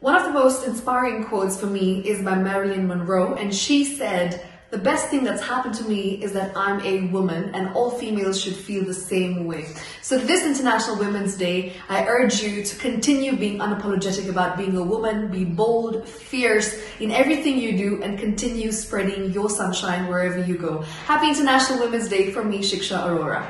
One of the most inspiring quotes for me is by Marilyn Monroe, and she said, the best thing that's happened to me is that I'm a woman and all females should feel the same way. So this International Women's Day, I urge you to continue being unapologetic about being a woman, be bold, fierce in everything you do and continue spreading your sunshine wherever you go. Happy International Women's Day from me, Shiksha Arora.